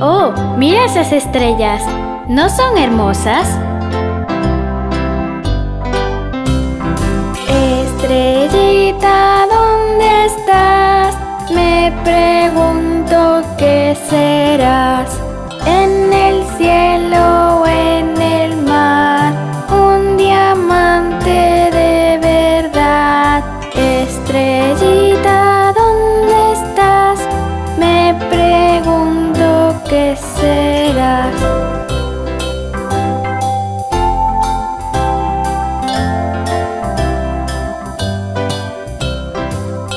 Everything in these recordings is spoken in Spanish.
Oh, mira esas estrellas. ¿No son hermosas? Estrellita, ¿dónde estás? Me pregunto qué serás. Qué serás.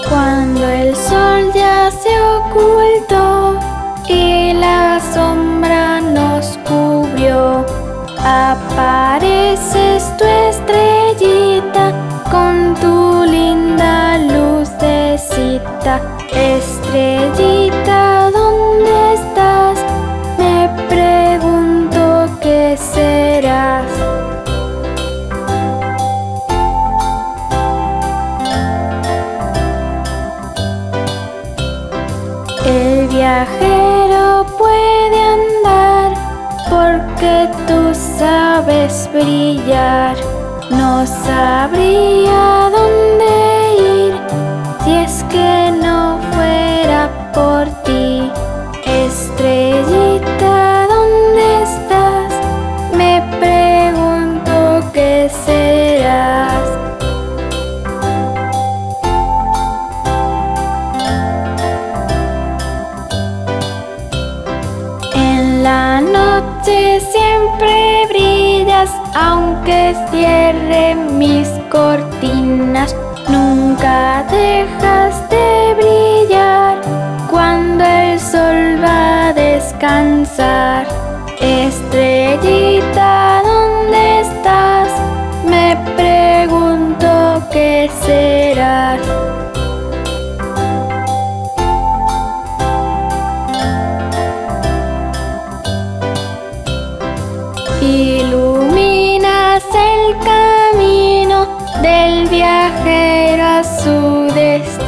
Cuando el sol ya se ocultó y la sombra nos cubrió, apareces tu estrellita con tu linda lucecita. Estrellita, serás. El viajero puede andar porque tú sabes brillar. No sabría dónde ir si es que no fuera por ti. La noche siempre brillas, aunque cierre mis cortinas. Nunca dejas de brillar cuando el sol va a descansar.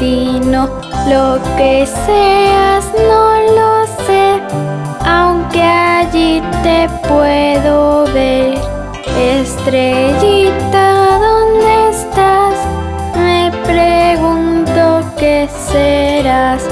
Destino. Lo que seas no lo sé, aunque allí te puedo ver. Estrellita, ¿dónde estás? Me pregunto qué serás.